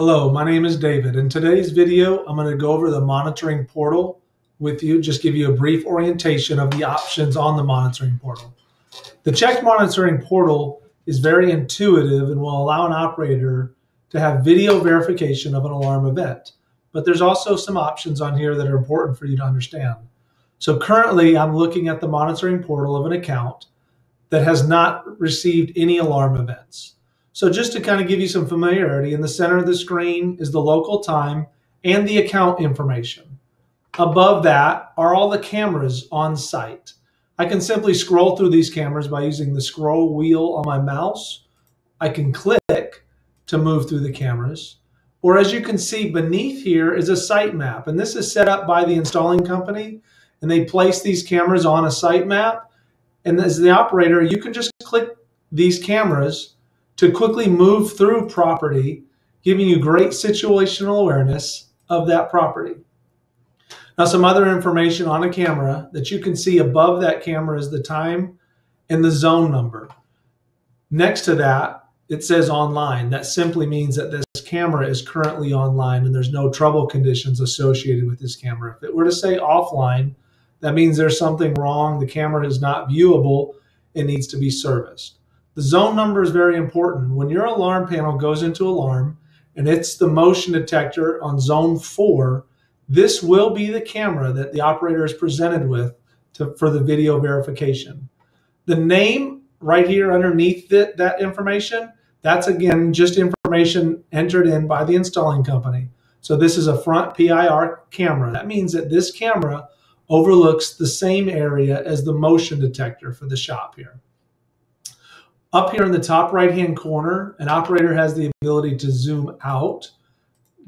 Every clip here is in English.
Hello, my name is David. In today's video, I'm going to go over the monitoring portal with you, just give you a brief orientation of the options on the monitoring portal. The CHeKT monitoring portal is very intuitive and will allow an operator to have video verification of an alarm event. But there's also some options on here that are important for you to understand. So currently I'm looking at the monitoring portal of an account that has not received any alarm events. So just to kind of give you some familiarity, in the center of the screen is the local time and the account information. Above that are all the cameras on site. I can simply scroll through these cameras by using the scroll wheel on my mouse. I can click to move through the cameras. Or as you can see beneath here is a site map. And this is set up by the installing company. And they place these cameras on a site map. And as the operator, you can just click these cameras to quickly move through property, giving you great situational awareness of that property. Now, some other information on a camera that you can see above that camera is the time and the zone number. Next to that, it says online. That simply means that this camera is currently online and there's no trouble conditions associated with this camera. If it were to say offline, that means there's something wrong. The camera is not viewable. It needs to be serviced. The zone number is very important. When your alarm panel goes into alarm and it's the motion detector on zone four, this will be the camera that the operator is presented with to, for the video verification. The name right here underneath the, that information, that's again just information entered in by the installing company. So this is a front PIR camera. That means that this camera overlooks the same area as the motion detector for the shop here. Up here in the top right hand corner, an operator has the ability to zoom out,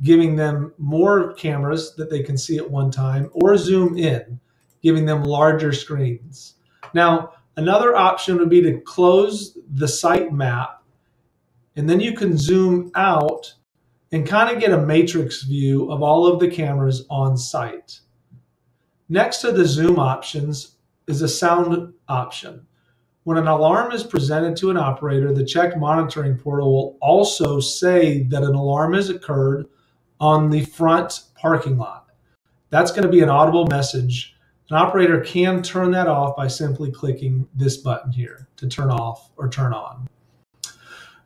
giving them more cameras that they can see at one time, or zoom in, giving them larger screens. Now, another option would be to close the site map, and then you can zoom out and kind of get a matrix view of all of the cameras on site. Next to the zoom options is a sound option. When an alarm is presented to an operator, the CHeKT monitoring portal will also say that an alarm has occurred on the front parking lot. That's going to be an audible message. An operator can turn that off by simply clicking this button here to turn off or turn on.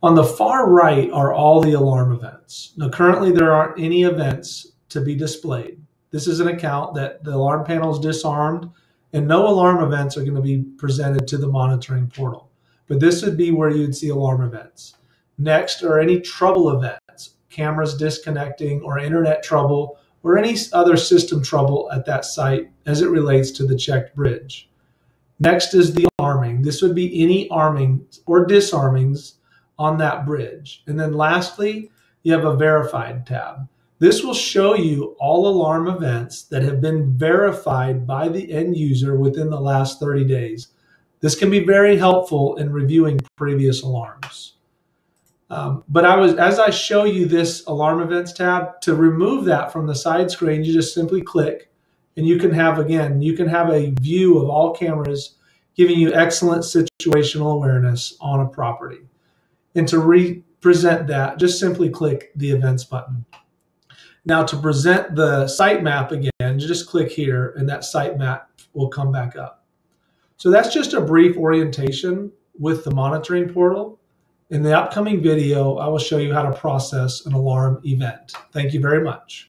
On the far right are all the alarm events. Now, currently there aren't any events to be displayed. This is an account that the alarm panel is disarmed and no alarm events are going to be presented to the monitoring portal. But this would be where you'd see alarm events. Next are any trouble events, cameras disconnecting or internet trouble or any other system trouble at that site as it relates to the CHeKT bridge. Next is the arming. This would be any arming or disarmings on that bridge. And then lastly, you have a verified tab. This will show you all alarm events that have been verified by the end user within the last 30 days. This can be very helpful in reviewing previous alarms. Um, but I was, as I show you this alarm events tab, to remove that from the side screen, you just simply click and you can have, again, you can have a view of all cameras giving you excellent situational awareness on a property. And to represent that, just simply click the events button. Now to present the site map again, just click here and that site map will come back up. So that's just a brief orientation with the monitoring portal. In the upcoming video, I will show you how to process an alarm event. Thank you very much.